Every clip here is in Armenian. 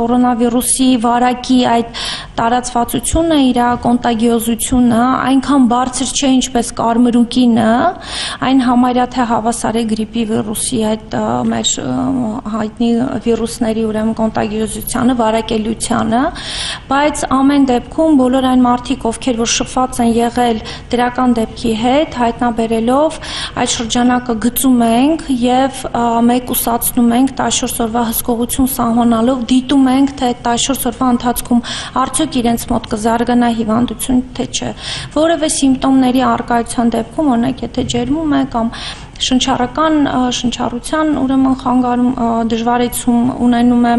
կորոնավիրուսի վարակի այդ տարածվածությունը, իր կոնտագիոզությունը այնքան բարձր չէ, ինչպես կարմրուկինը, այն համարյա թե հավասար է գրիպի վիրուսի այդ մեր հայտնի վիրուսների ուրեմն կոնտագիոզությանը, վարակելիությանը, բայց ամեն դեպքում բոլոր այն մարդիկ, ովքեր որ շփված են եղել դրական դեպքի հետ, հայտնաբերելով այդ շրջանակը գծում ենք եւ մեկուսացնում ենք 14 օրվա հսկողություն սահմանալով դիտում ենք թե 14 օրվա ընթացքում արդյոք իրենց մոտ կզարգանա հիվանդություն թե չէ որևէ սիմպտոմների արկայության դեպքում օրինակ եթե ջերմում է կամ շնչառական շնչառության ուրեմն խանգարում դժվարեցում ունենում է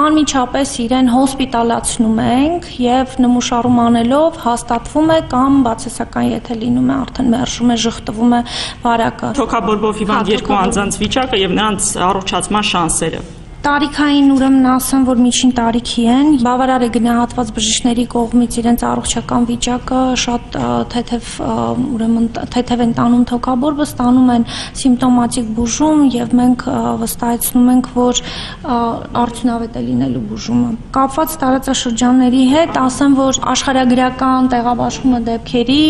անմիջապես իրեն հոսպիտալացնում ենք եւ նմուշարում անելով հաստատվում է կամ բացասական եթե լինում է արդեն մերժում է ժխտվում է վարակը թոքաբորբով հիվանդ հա, երկու անձանց վիճակը եւ նրանց առողջացման շանսերը Տարիքային ուրեմն ասեմ, որ միջին տարիքի են, բավարար է գնահատված բժիշկների կողմից իրենց առողջական վիճակը շատ թեթև ուրեմն թեթև են տանում թոքաբորբը, ստանում են սիմպտոմատիկ բուժում եւ մենք վստահեցնում ենք, որ արդյունավետ է լինելու բուժումը։ Կապված տարածաշրջանների հետ ասեմ, որ աշխարհագրական տեղաբաշխումը դեպքերի,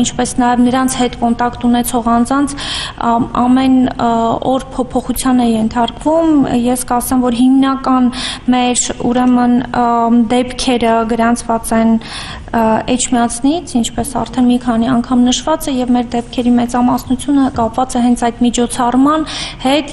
ինչպես նաեւ նրանց հետ կոնտակտ ունեցող անձանց ամեն օր փոփոխության է ենթարկվում։ Ես կասեմ, որ հիմնական մեր ուրեմն դեպքերը գրանցված են H-միացնից, ինչպես արդեն մի քանի անգամ նշված է, եւ մեր դեպքերի մեծամասնությունը կապված է հենց այդ միջոցառման հետ